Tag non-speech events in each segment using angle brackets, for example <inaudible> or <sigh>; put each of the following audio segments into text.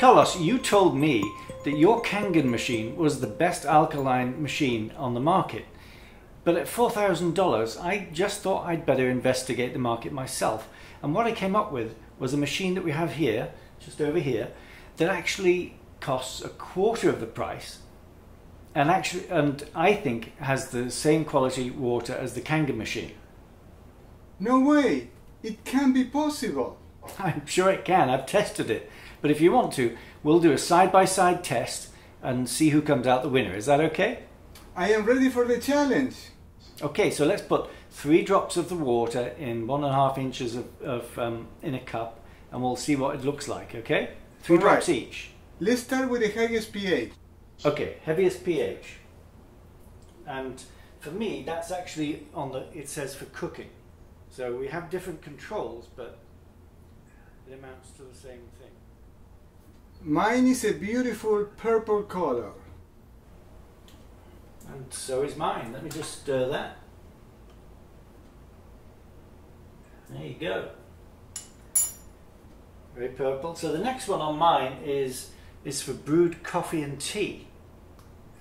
Carlos, you told me that your Kangen machine was the best alkaline machine on the market. But at $4,000, I just thought I'd better investigate the market myself. And what I came up with was a machine that we have here, just over here, that actually costs a quarter of the price and actually and I think has the same quality water as the Kangen machine. No way! It can be possible. <laughs> I'm sure it can. I've tested it. But if you want to, we'll do a side-by-side test and see who comes out the winner. Is that okay? I am ready for the challenge. Okay, so let's put three drops of the water in one and a half inches of, of um, in a cup, and we'll see what it looks like. Okay, three All drops right. each. Let's start with the highest pH. Okay, heaviest pH. And for me, that's actually on the. It says for cooking. So we have different controls, but it amounts to the same thing. Mine is a beautiful purple color. And so is mine. Let me just stir that. There you go. Very purple. So the next one on mine is is for brewed coffee and tea.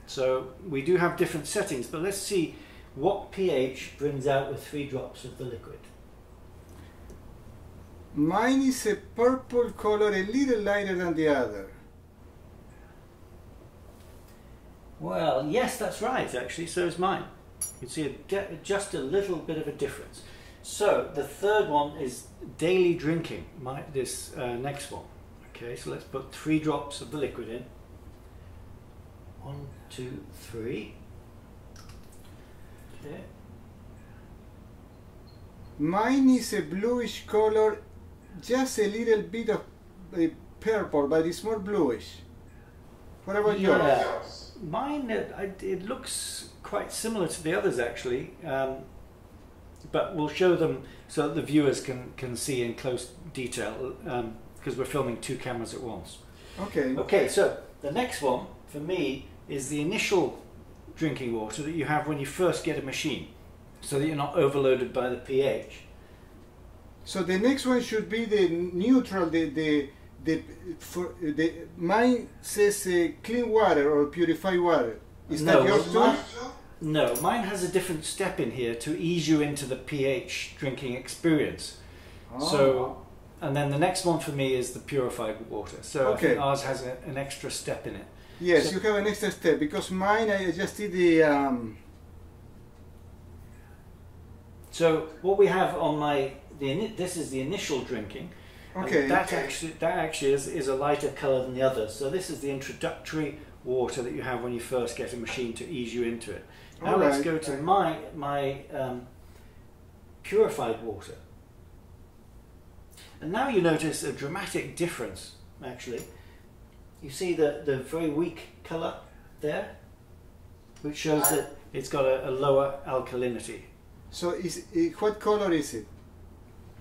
So we do have different settings, but let's see what pH brings out with three drops of the liquid. Mine is a purple color, a little lighter than the other. Well, yes, that's right, actually, so is mine. You can see a just a little bit of a difference. So the third one is daily drinking, my, this uh, next one. Okay, so let's put three drops of the liquid in. One, two, three. Okay. Mine is a bluish color, just a little bit of uh, purple, but it's more bluish. What about yours? Mine, it, it looks quite similar to the others actually, um, but we'll show them so that the viewers can, can see in close detail because we're filming two cameras at once. Okay. Okay, so the next one for me is the initial drinking water that you have when you first get a machine so that you're not overloaded by the pH. So the next one should be the neutral, the the the for the mine says uh, clean water or purified water. Is No, that yours too? mine- No, mine has a different step in here to ease you into the pH drinking experience. Oh. So, and then the next one for me is the purified water. So I Okay. think ours has a, an extra step in it. yes, so- you have an extra step because mine I just did the um, So what we have on my the this is the initial drinking. and okay. that actually that actually is, is a lighter color than the others. So this is the introductory water that you have when you first get a machine to ease you into it. Now let's go to my my um, purified water. And now you notice a dramatic difference. Actually, you see the the very weak color there, which shows that it's got a, a lower alkalinity. So is eh, what color is it?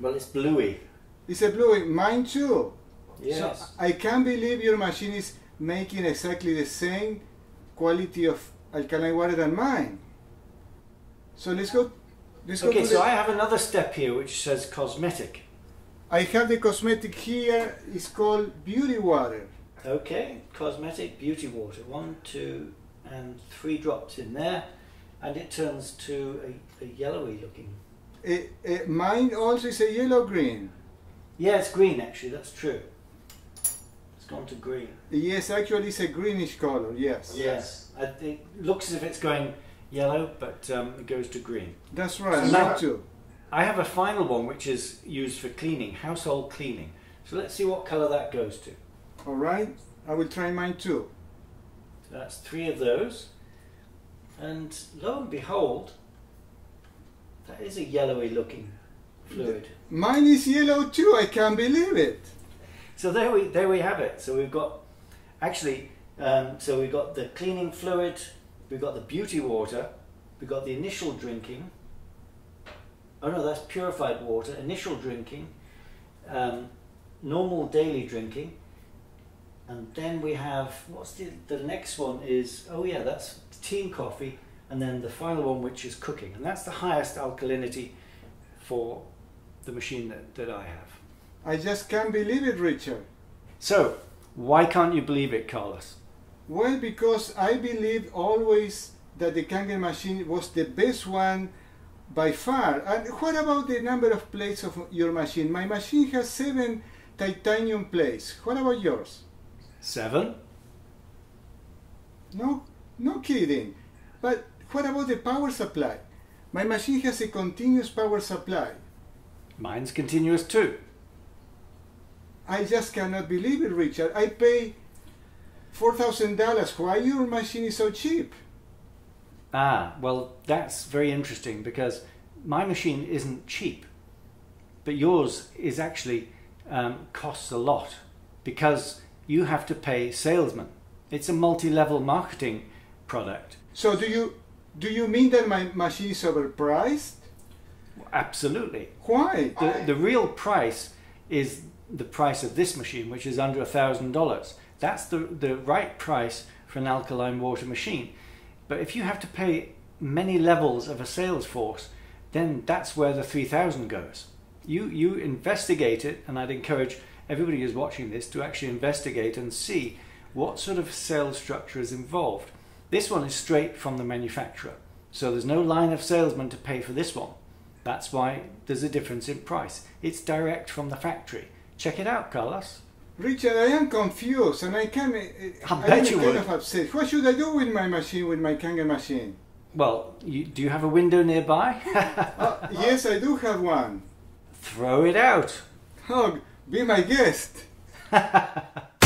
Well, it's bluey. It's a blue. Mine too. Yes. So I can't believe your machine is making exactly the same quality of alkaline water than mine. So let's go. Let's okay, to so I have another step here which says cosmetic. I have the cosmetic here. It's called beauty water. Okay, cosmetic beauty water. One, two, and three drops in there, and it turns to a, a yellowy looking. Eh, eh, mine also is a yellow green. Yeah, it's green actually. That's true. It's gone to green. Yes, actually, it's a greenish color. Yes. Yes, I, it looks as if it's going yellow, but um, it goes to green. That's right. So mine now- too. I have a final one which is used for cleaning, household cleaning. So let's see what colour that goes to. All right. I will try mine too. So that's three of those. And lo and behold, that is a yellowy looking fluid. Mine is yellow too. I can't believe it. So there we there we have it. So we've got actually um, so we've got the cleaning fluid, we've got the beauty water, we've got the initial drinking. Oh no, that's purified water. Initial drinking, um, normal daily drinking, and then we have what's the the next one is oh yeah that's tea and coffee, and then the final one which is cooking, and that's the highest alkalinity for the machine that, that I have. I just can't believe it, Richard. So, Why can't you believe it, Carlos? Well, because I believe always that the Kangen machine was the best one by far. And what about the number of plates of your machine? My machine has seven titanium plates. What about yours? Seven? No, no kidding. But what about the power supply? My machine has a continuous power supply. Mine's continuous too. I just cannot believe it, Richard. I pay four thousand dollars. Why your machine is so cheap? Ah, well, that's very interesting because my machine isn't cheap, but yours is actually um, costs a lot because you have to pay salesmen. It's a multi-level marketing product. So do you do you mean that my machine is overpriced? Absolutely. Why? The, the real price is the price of this machine, which is under a thousand dollars. That's the the right price for an alkaline water machine. But if you have to pay many levels of a sales force, then that's where the 3000 goes. You, you investigate it, and I'd encourage everybody who's watching this to actually investigate and see what sort of sales structure is involved. This one is straight from the manufacturer, so there's no line of salesman to pay for this one. That's why there's a difference in price. It's direct from the factory. Check it out, Carlos. Richard, I am confused and I can. I I bet you kind would. of upset. What should I do with my machine, with my Kangen machine? Well, you, do you have a window nearby? <laughs> Uh, yes, I do have one. Throw it out. Oh, be my guest. <laughs>